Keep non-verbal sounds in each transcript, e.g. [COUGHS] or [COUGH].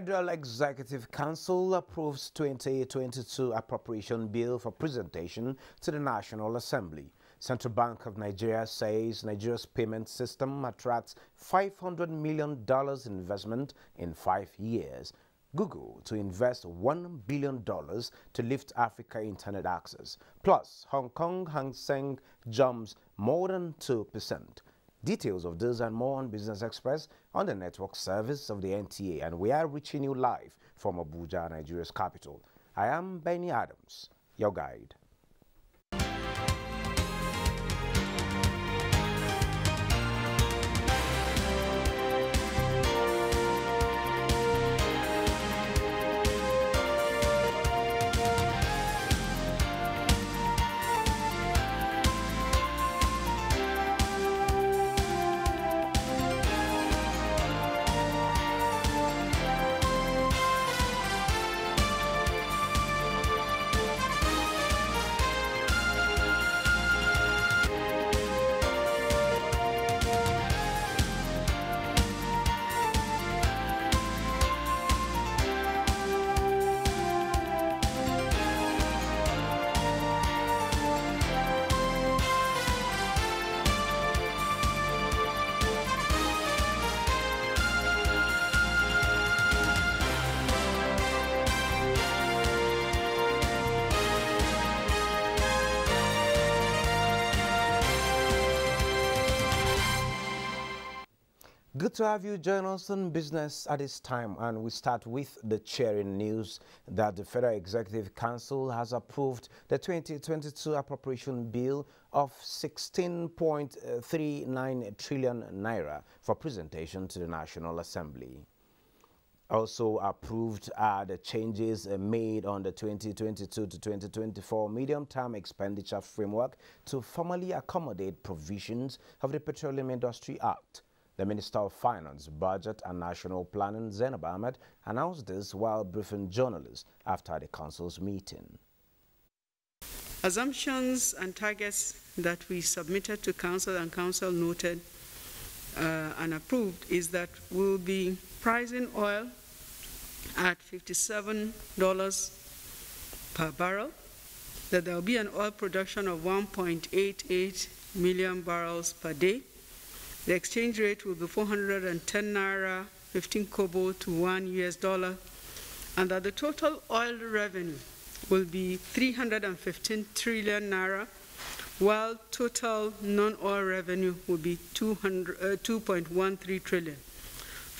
Federal Executive Council approves 2022 appropriation bill for presentation to the National Assembly. Central Bank of Nigeria says Nigeria's payment system attracts $500 million investment in five years. Google to invest $1 billion to lift Africa internet access. Plus, Hong Kong Hang Seng jumps more than 2%. Details of this and more on Business Express on the network service of the NTA, and we are reaching you live from Abuja, Nigeria's capital. I am Benny Adams, your guide. To have you join us on business at this time and we start with the cheering news that the Federal Executive Council has approved the 2022 appropriation bill of 16.39 trillion naira for presentation to the National Assembly. Also approved are the changes made on the 2022 to 2024 medium-term expenditure framework to formally accommodate provisions of the Petroleum Industry Act. The Minister of Finance, Budget and National Planning, Zainab Ahmed, announced this while briefing journalists after the Council's meeting. Assumptions and targets that we submitted to Council and Council noted uh, and approved is that we'll be pricing oil at $57 per barrel, that there will be an oil production of 1.88 million barrels per day, the exchange rate will be 410 naira, 15 kobo to one US dollar, and that the total oil revenue will be 315 trillion naira, while total non-oil revenue will be 2.13 uh, trillion.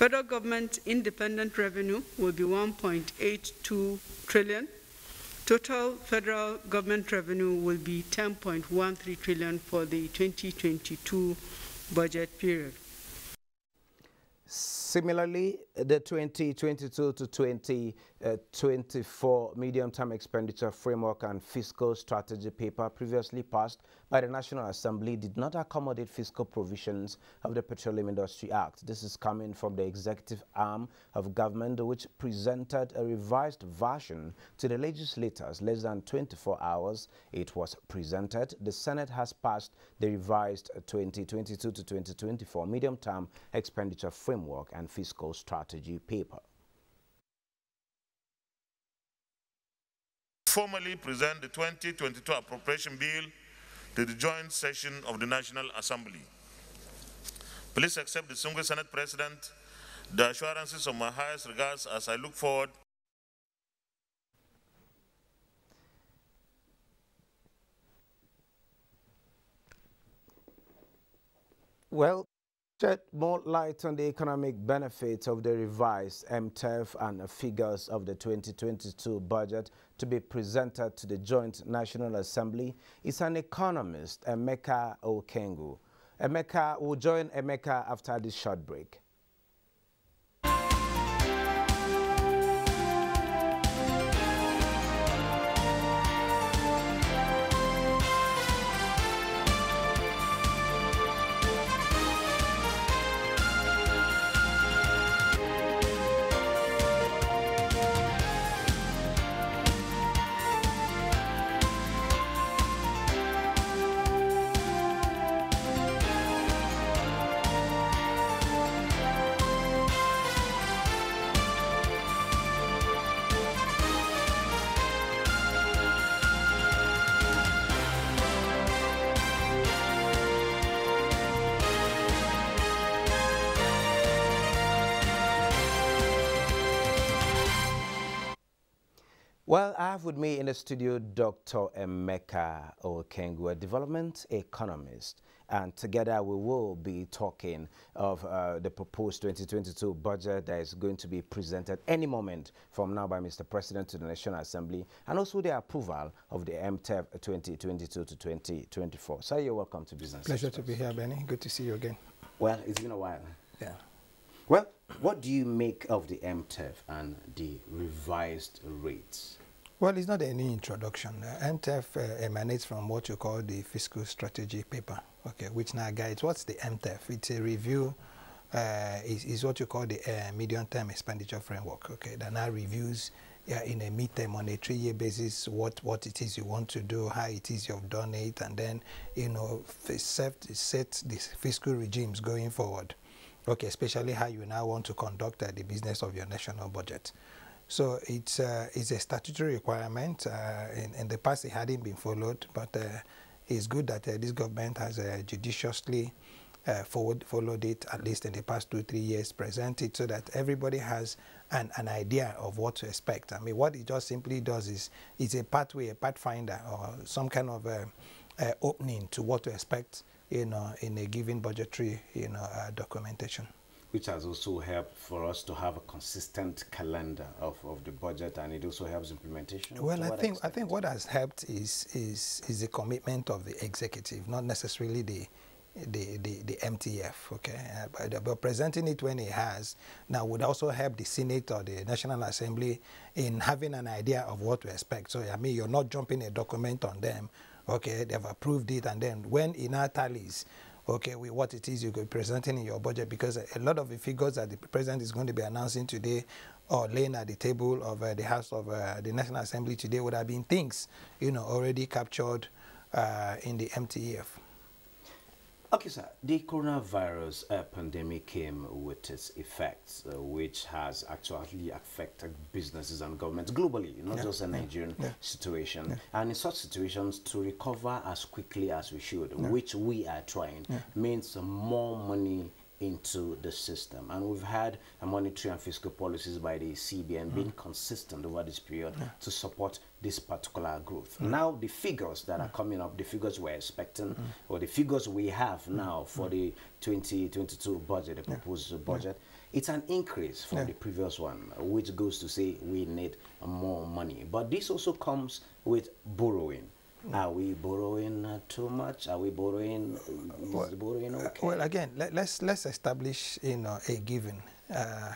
Federal government independent revenue will be 1.82 trillion. Total federal government revenue will be 10.13 trillion for the 2022 budget period. Similarly, the 2022 to 2024 uh, medium-term expenditure framework and fiscal strategy paper previously passed by the National Assembly did not accommodate fiscal provisions of the Petroleum Industry Act. This is coming from the executive arm of government, which presented a revised version to the legislators less than 24 hours it was presented. The Senate has passed the revised 2022 to 2024 medium-term expenditure framework and fiscal strategy paper. Formally present the 2022 appropriation bill to the joint session of the National Assembly. Please accept the single Senate President the assurances of my highest regards as I look forward Well, shed more light on the economic benefits of the revised MTEF and figures of the 2022 budget to be presented to the Joint National Assembly is an economist, Emeka Okengu. Emeka will join Emeka after this short break. Well, I have with me in the studio Dr. Emeka a development economist. And together we will be talking of uh, the proposed 2022 budget that is going to be presented any moment from now by Mr. President to the National Assembly and also the approval of the MTEF 2022 to 2024. Sir, you're welcome to Business. Pleasure Express. to be here, Benny. Good to see you again. Well, it's been a while. Yeah. Well, what do you make of the MTEF and the revised rates? Well, it's not any introduction. Uh, uh, emanates from what you call the fiscal strategy paper, okay, which now guides what's the MTEF. It's a review, uh, is, is what you call the uh, medium-term expenditure framework, okay, that now reviews yeah, in a mid-term on a three-year basis what, what it is you want to do, how it is you've done it, and then, you know, set, set these fiscal regimes going forward. Okay, especially how you now want to conduct uh, the business of your national budget. So it's, uh, it's a statutory requirement. Uh, in, in, the past, it hadn't been followed, but uh, it's good that uh, this government has uh, judiciously uh, forward, followed it, at least in the past two, three years, presented so that everybody has an, an idea of what to expect. I mean, what it just simply does is it's a pathway, a pathfinder, or some kind of opening to what to expect you know, in a given budgetary you know, documentation which has also helped for us to have a consistent calendar of, of the budget and it also helps implementation? Well, I think, I think what has helped is, is, is the commitment of the executive, not necessarily the, the, the, the MTF, okay? Uh, but, but, presenting it when it has now would also help the Senate or the National Assembly in having an idea of what to expect. So, I mean, you're not jumping a document on them, okay? They've approved it, and then when in our tallies, okay, with what it is you're presenting in your budget because a lot of the figures that the president is going to be announcing today or laying at the table of uh, the House of uh, the National Assembly today would have been things, you know, already captured uh, in the MTEF. Okay, sir. The coronavirus uh, pandemic came with its effects, uh, which has actually affected businesses and governments globally, not yeah. just a Nigerian yeah. situation. Yeah. And in such situations, to recover as quickly as we should, which we are trying, means more money into the system. And we've had a monetary and fiscal policies by the CBN mm. being consistent over this period yeah. to support this particular growth. Mm. Now, the figures that mm. are coming up, the figures we're expecting, mm. or the figures we have mm. now for mm. the 2022 budget, the proposed yeah. budget, it's an increase from yeah. the previous one, which goes to say we need more money. But this also comes with borrowing. Are we borrowing uh, too much? Are we borrowing? Well, borrowing okay? well, again, let, us let's, let's establish you know a given. Uh,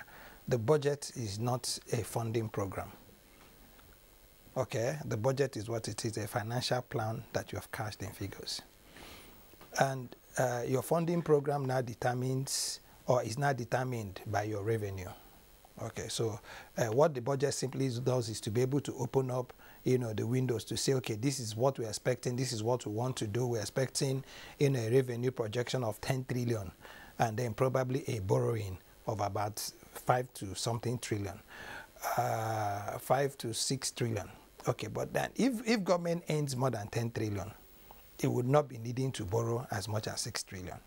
the budget is not a funding program. Okay, the budget is what it is, a financial plan that you have cast in figures. And uh, your funding program now determines or is now determined by your revenue. Okay, so uh, what the budget simply does is to be able to open up you know, the windows to say, okay, this is what we're expecting, this is what we want to do. We're expecting in a revenue projection of 10 trillion and then probably a borrowing of about five to something trillion, uh, five to six trillion. Okay, but then if, if government earns more than 10 trillion, it would not be needing to borrow as much as 6 trillion.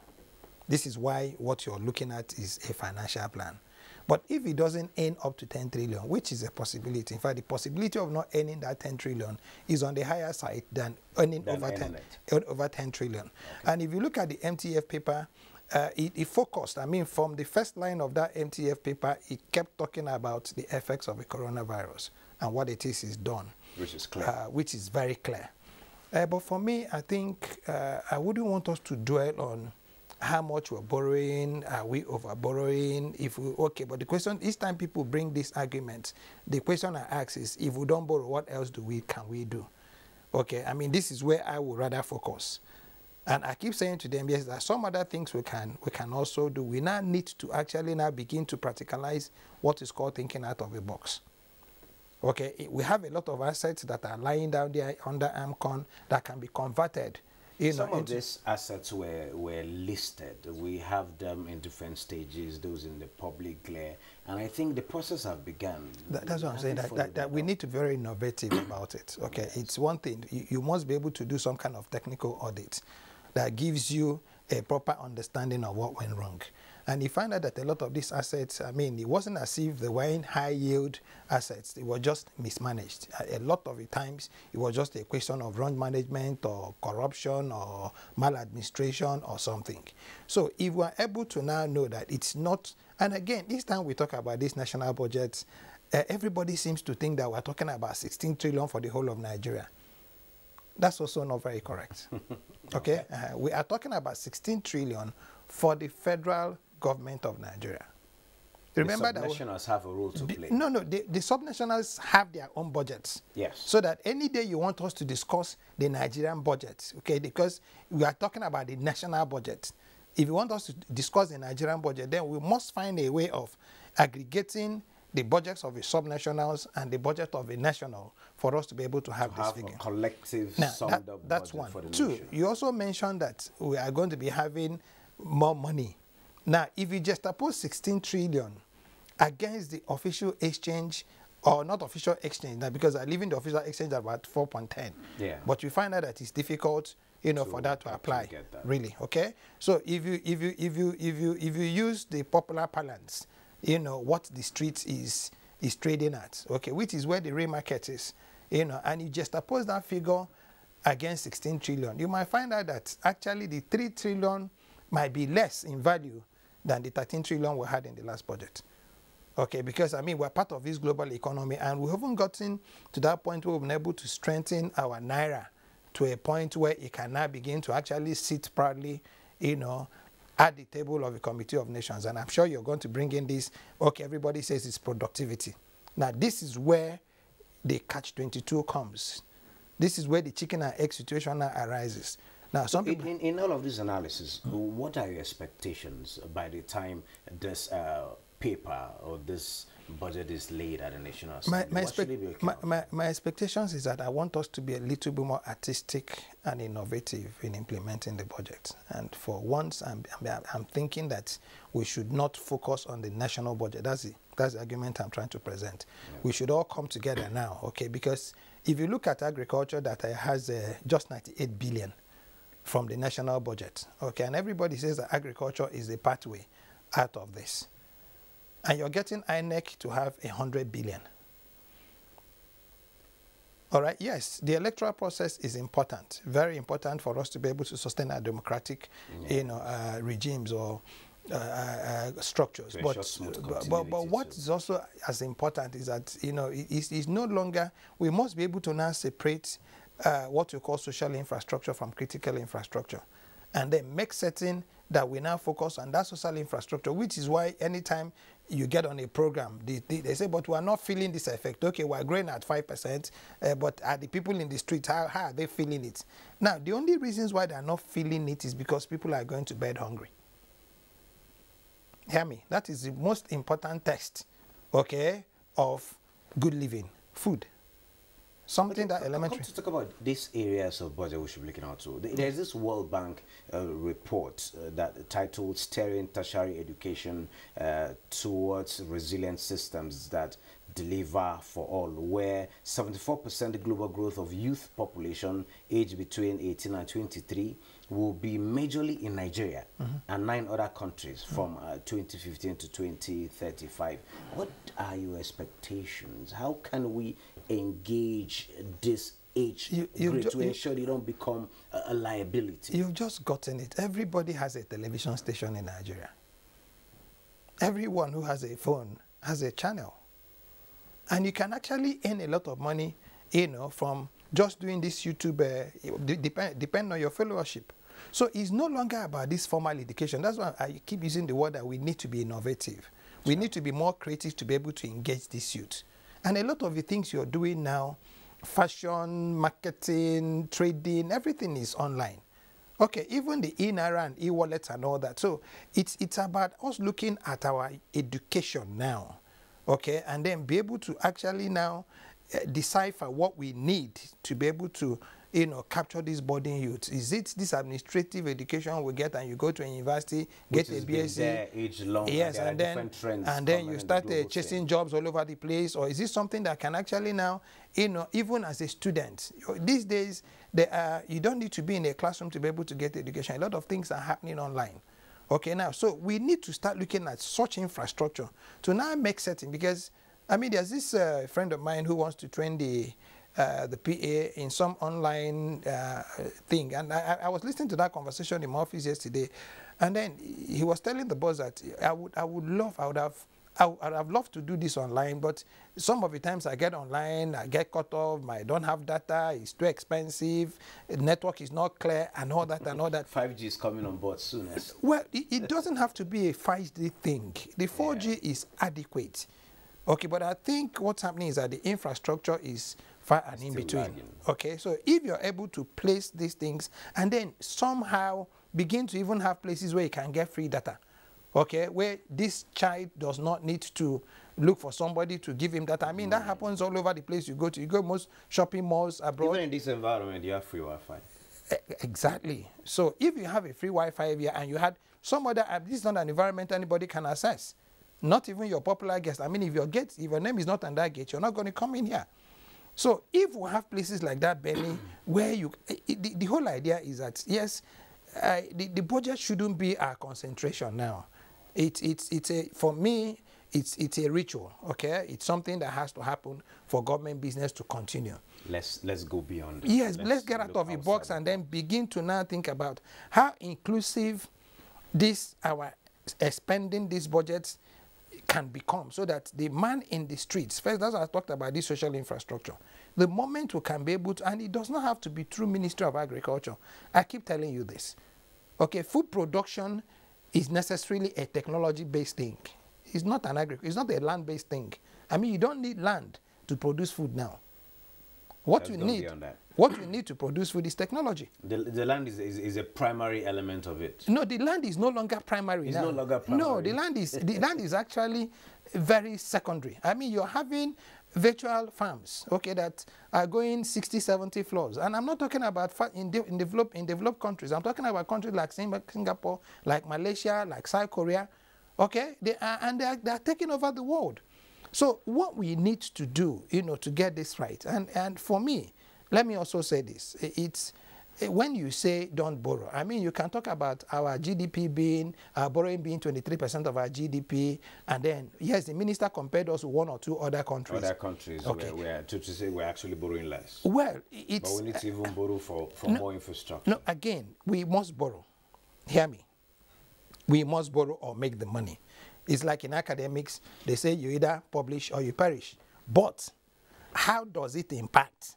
This is why what you're looking at is a financial plan. But if it doesn't earn up to 10 trillion, which is a possibility, in fact, the possibility of not earning that 10 trillion is on the higher side than earning than over, 10, over 10 trillion. Okay. And if you look at the MTF paper, uh, it, it, focused, I mean, from the first line of that MTF paper, it kept talking about the effects of the coronavirus and what it is is done. Which is clear. Uh, which is very clear. Uh, but for me, I think uh, I wouldn't want us to dwell on how much we're borrowing, are we over borrowing? If we okay, but the question each time people bring this argument, the question I ask is if we don't borrow, what else do we can we do? Okay, I mean this is where I would rather focus. And I keep saying to them, yes, there are some other things we can we can also do. We now need to actually now begin to practicalize what is called thinking out of the box. Okay, we have a lot of assets that are lying down there under AMCON that can be converted you Some know, of these assets were, were listed. We have them in different stages, those in the public glare. And I think the process have begun. That, that's what I'm saying, that, that, that we need to be very innovative [COUGHS] about it. Okay, yes. it's one thing. You, you must be able to do some kind of technical audit that gives you a proper understanding of what went wrong. And he found out that a lot of these assets, I mean, it wasn't as if they were in high yield assets. They were just mismanaged. A, lot of the times, it was just a question of wrong management or corruption or maladministration or something. So if we're able to now know that it's not, and again, each time we talk about this national budget, uh, everybody seems to think that we're talking about 16 trillion for the whole of Nigeria. That's also not very correct. [LAUGHS] okay, uh, we are talking about 16 trillion for the federal government of Nigeria. Remember the subnationals have a role to play. No, no, the, the subnationals have their own budgets. Yes. So that any day you want us to discuss the Nigerian budget, okay, because we are talking about the national budget. If you want us to discuss the Nigerian budget, then we must find a way of aggregating the budgets of the subnationals and the budget of the national for us to be able to have to this have figure. A collective now, that, that's one. Two, nation. you also mentioned that we are going to be having more money. Now, if you just oppose 16 trillion against the official exchange or not official exchange now because I live in the official exchange at about 4.10. Yeah. But you find out that it's difficult, you know, for that to apply. That. Really, okay? So if you if you if you if you if you use the popular parlance, you know, what the street is is trading at, okay, which is where the real market is, you know, and you just oppose that figure against 16 trillion, you might find out that actually the 3 trillion might be less in value than the 13 trillion we had in the last budget. Okay, because I mean, we're part of this global economy and we haven't gotten to that point where we've been able to strengthen our Naira to a point where it can now begin to actually sit proudly, you know, at the table of the Committee of Nations. And I'm sure you're going to bring in this, okay, everybody says it's productivity. Now, this is where the catch-22 comes. This is where the chicken and egg situation now arises. Now, some in, in, in, all of this analysis, what are your expectations by the time this uh, paper or this budget is laid at the National Assembly? My, my, my, my, my, expectations is that I want us to be a little bit more artistic and innovative in implementing the budget. And for once, I'm, I'm, I'm thinking that we should not focus on the national budget. That's the, that's the argument I'm trying to present. Yeah. We should all come together now, okay? Because if you look at agriculture that has uh, just 98 billion, from the national budget. Okay, and everybody says that agriculture is the pathway out of this. And you're getting INEC to have a hundred billion. All right, yes, the electoral process is important, very important for us to be able to sustain our democratic, yeah. you know, uh, regimes or uh, uh, structures. But, but, but, but, what is also as important is that, you know, it, it's, it's no longer, we must be able to now separate uh, what you call social infrastructure from critical infrastructure. And then make certain that we now focus on that social infrastructure, which is why anytime you get on a program, they, they, they say, but we are not feeling this effect. Okay, we're growing at 5%, uh, but are the people in the street, how, how are they feeling it? Now, the only reasons why they're not feeling it is because people are going to bed hungry. Hear me? That is the most important test, okay, of good living, food. Something okay, that elementary. to talk about these areas of budget we should be looking out to. There's this World Bank uh, report uh, that titled Steering Tertiary Education uh, Towards Resilient Systems that Deliver for All, where 74% global growth of youth population aged between 18 and 23 will be majorly in Nigeria mm -hmm. and nine other countries mm -hmm. from uh, 2015 to 2035. What are your expectations? How can we engage this age you, group to ensure they don't become a, a liability? You've just gotten it. Everybody has a television station in Nigeria. Everyone who has a phone has a channel. And you can actually earn a lot of money, you know, from just doing this YouTube, uh, depend, depend on your followership. So it's no longer about this formal education. That's why I keep using the word that we need to be innovative. We need to be more creative to be able to engage this youth. And a lot of the things you're doing now, fashion, marketing, trading, everything is online. Okay, even the e-naira and e-wallets and all that. So it's, it's about us looking at our education now, okay, and then be able to actually now uh, decipher what we need to be able to you know, capture these boarding youths? Is it this administrative education we get and you go to a university, Which get a BSc? age long, and Yes, are and then, and then you in the start uh, chasing scene. jobs all over the place, or is this something that can actually now, you know, even as a student, these days, there are, you don't need to be in a classroom to be able to get education. A lot of things are happening online. Okay, now, so we need to start looking at such infrastructure to now make certain because, I mean, there's this uh, friend of mine who wants to train the uh, the PA in some online uh, thing, and I, I was listening to that conversation in my office yesterday, and then he was telling the boss that I would I would love I would have I would have loved to do this online, but some of the times I get online, I get cut off, I don't have data, it's too expensive, the network is not clear, and all that and all that. 5G is coming on board soon. eh? Well, it, it doesn't have to be a 5G thing. The 4G is adequate. Okay, but I think what's happening is that the infrastructure is far and in between. lagging. Okay, so if you're able to place these things and then somehow begin to even have places where you can get free data, okay, where this child does not need to look for somebody to give him data. I mean, that hmm. happens all over the place you go to. You go most shopping malls abroad. Even in this environment, you have free Wi-Fi. Exactly. So if you have a free Wi-Fi here and you had some other app, this is not an environment anybody can access. Not even your popular guest. I mean, if your gate, if your name is not on that gate, you're not going to come in here. So if we have places like that, Benny, where you, i- i- the, the whole idea is that yes, uh, the, the budget shouldn't be our concentration now. It, it's, it's a, for me, it's, it's a ritual, okay? It's something that has to happen for government business to continue. Let's let's go beyond. Yes, let's, get out of the box and then begin to now think about how inclusive this our expending these budgets can become so that the man in the streets first that's why i talked about this social infrastructure. The moment we can be able to and it does not have to be through ministry of agriculture. I keep telling you this. Okay food production is necessarily a technology based thing. It's not an agri it's not a land based thing. I mean you don't need land to produce food now what Let's you need what you need to produce food is technology. The, the land is, is, is a primary element of it. no the land is no longer primary It's now. no longer no the land is the land is actually very secondary. I mean you're having virtual farms okay that are going 60 70 floors. And i'm not talking about in, de- in developed in developed countries. I'm talking about countries like singapore like malaysia like south korea okay? They are and they are, they are taking over the world so what we need to do you know to get this right and and for me let me also say this it's when you say don't borrow, I mean you can talk about our GDP being our borrowing being 23% of our GDP, and then yes, the minister compared us to one or two other countries. Other countries Okay. where, to, to say we're actually borrowing less. well, i- But we need to uh, even borrow for, for more infrastructure. no again we must borrow. Hear me. We must borrow or make the money. It's like in academics, they say you either publish or you perish. But how does it impact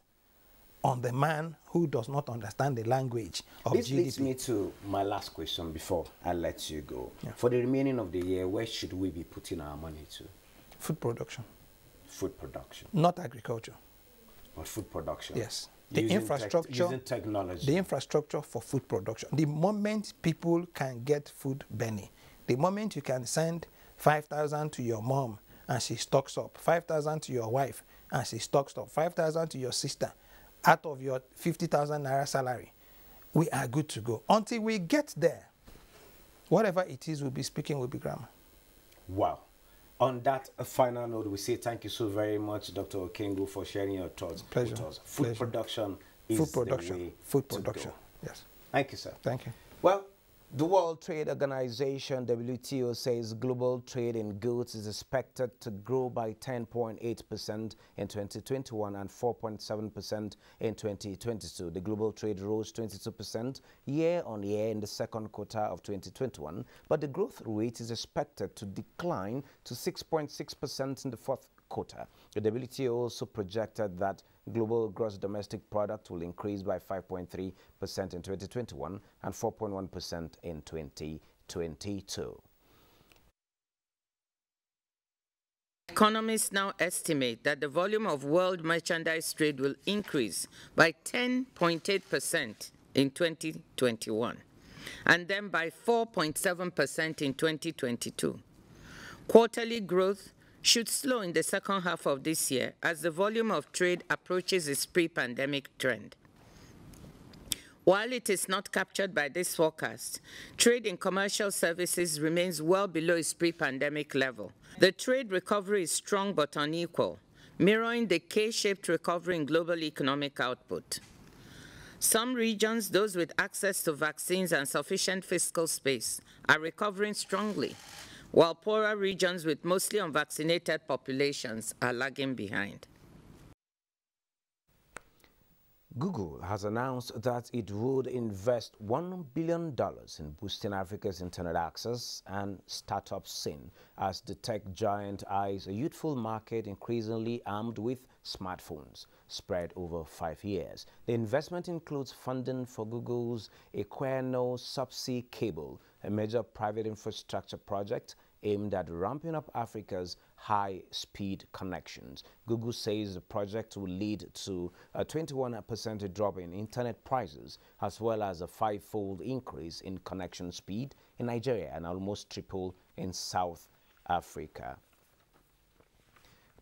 on the man who does not understand the language of This GDP? leads me to my last question before I let you go. For the remaining of the year, where should we be putting our money to? Food production, Food production. not agriculture. Or food production. Yes. The Using infrastructure, using technology. the infrastructure for food production. The moment people can get food, Benny, the moment you can send 5,000 to your mom and she stocks up, 5,000 to your wife and she stocks up, 5,000 to your sister out of your 50,000 naira salary, we are good to go. Until we get there, whatever it is we'll be speaking will be grammar. Wow. On that final note, we say thank you so very much, Dr. Okengu, for sharing your thoughts Pleasure. with us. Food Pleasure. production is Food the production. way Food production. Yes. Thank you, sir. Thank you. Well, the World Trade Organization, WTO, says global trade in goods is expected to grow by 10.8% in 2021 and 4.7% in 2022. The global trade rose 22% year on year in the second quarter of 2021, but the growth rate is expected to decline to 6.6% in the fourth The WTO also projected that global gross domestic product will increase by 5.3% in 2021 and 4.1% in 2022. Economists now estimate that the volume of world merchandise trade will increase by 10.8% in 2021 and then by 4.7% in 2022. Quarterly growth should slow in the second half of this year as the volume of trade approaches its pre-pandemic trend. While it is not captured by this forecast, trade in commercial services remains well below its pre-pandemic level. The trade recovery is strong but unequal, mirroring the K-shaped recovery in global economic output. Some regions, those with access to vaccines and sufficient fiscal space, are recovering strongly, while poorer regions with mostly unvaccinated populations are lagging behind. Google has announced that it would invest $1 billion in boosting Africa's internet access and startup scene as the tech giant eyes a youthful market increasingly armed with smartphones spread over five years. The investment includes funding for Google's Equiano subsea cable, a major private infrastructure project aimed at ramping up Africa's high-speed connections. Google says the project will lead to a 21% drop in internet prices, as well as a five-fold increase in connection speed in Nigeria and almost triple in South Africa.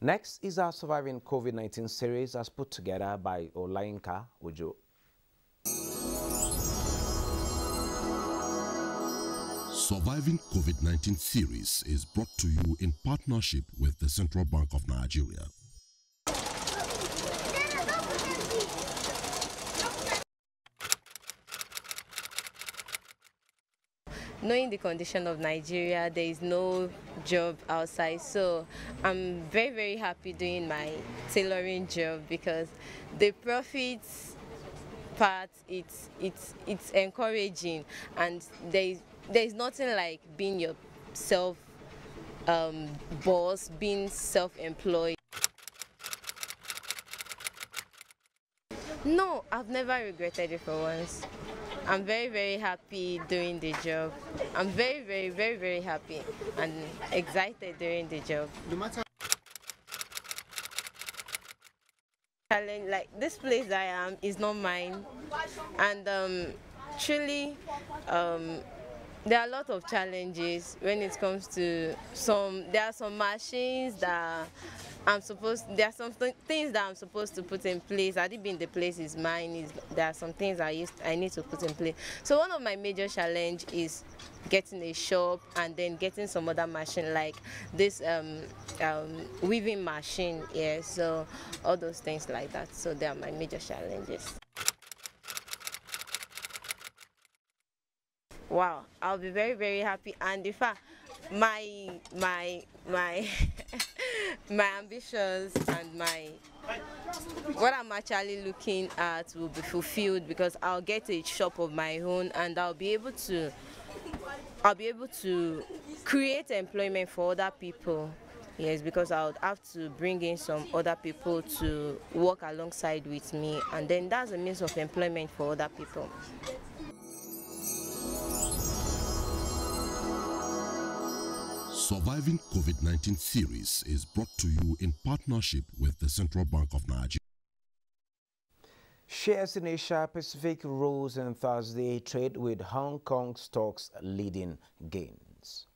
Next is our Surviving COVID-19 series as put together by Olainka Ujo. Surviving COVID 19 series is brought to you in partnership with the Central Bank of Nigeria. Knowing the condition of Nigeria, there is no job outside. So I'm very, very happy doing my tailoring job because the profits part it's it's it's encouraging and there is there is nothing like being your self um, boss, being self-employed. No, I've never regretted it for once. I'm very, very happy doing the job. I'm very, very, very, very happy and excited doing the job. No matter challenge like this place I am is not mine, and um, truly, um, there are a lot of challenges when it comes to some there are some machines that I'm supposed there are some th things that I'm supposed to put in place. I did being the place is mine is there are some things I used I need to put in place. So one of my major challenge is getting a shop and then getting some other machine like this um, um, weaving machine. Yeah, so all those things like that. So they are my major challenges. wow i'll be very very happy and in fact my my my [LAUGHS] my ambitions and my what i'm actually looking at will be fulfilled because i'll get a shop of my own and i'll be able to i'll be able to create employment for other people. Yes because i would have to bring in some other people to work alongside with me and then that's a means of employment for other people Surviving COVID 19 series is brought to you in partnership with the Central Bank of Nigeria. Shares in Asia Pacific rose on Thursday trade with Hong Kong stocks leading gains.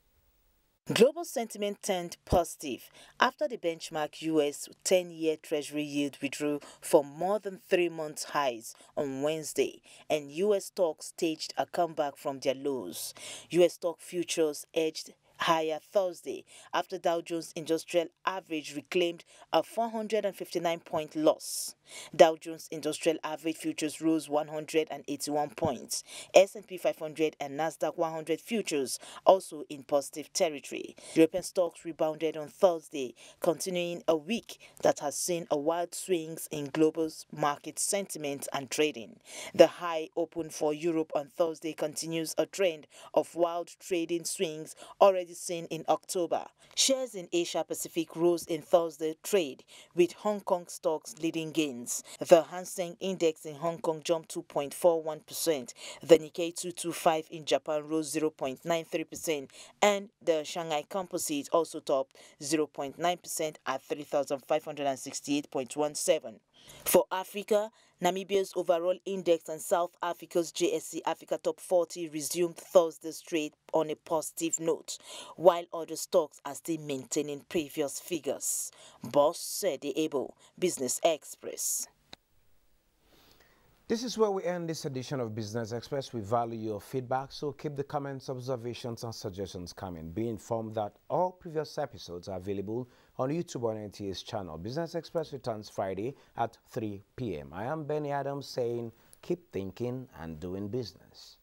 Global sentiment turned positive after the benchmark US 10 year Treasury yield withdrew from more than three months' highs on Wednesday, and US stocks staged a comeback from their lows. US stock futures edged higher Thursday after Dow Jones Industrial Average reclaimed a 459 point loss. Dow Jones Industrial Average futures rose 181 points. S&P 500 and Nasdaq 100 futures also in positive territory. European stocks rebounded on Thursday, continuing a week that has seen a wild swings in global market sentiment and trading. The high open for Europe on Thursday continues a trend of wild trading swings already seen in October. Shares in Asia Pacific rose in Thursday trade with Hong Kong stocks leading gains gains. The Hang Seng Index in Hong Kong jumped 2.41%. The Nikkei 225 in Japan rose 0.93%, and the Shanghai Composite also topped 0.9% at 3,568.17. For Africa, Namibia's overall index and South Africa's JSE Africa Top 40 resumed Thursday's trade on a positive note, while other stocks are still maintaining previous figures. Boss said the Able Business Express. This is where we end this edition of Business Express. We value your feedback, so keep the comments, observations, and suggestions coming. Be informed that all previous episodes are available on YouTube on NTA's channel. Business Express returns Friday at 3 p.m. I am Benny Adams saying, keep thinking and doing business.